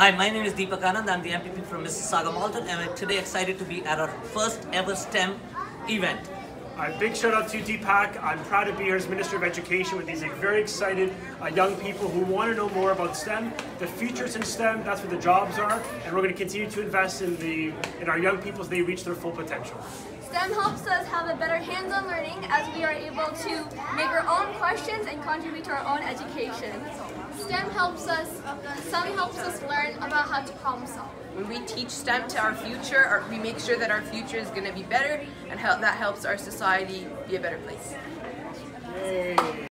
Hi, my name is Deepak Anand. I'm the MPP from Mississauga Malton, and we're today excited to be at our first ever STEM event. A big shout out to Deepak. I'm proud to be here as Minister of Education with these very excited uh, young people who want to know more about STEM. The futures in STEM, that's where the jobs are, and we're going to continue to invest in the in our young people as they reach their full potential. STEM helps us have a better hands-on learning as we are able to make our own questions and contribute to our own education. STEM helps us, STEM helps us learn about how to problem solve. When we teach STEM to our future, our, we make sure that our future is going to be better and help, that helps our society be a better place. Yay.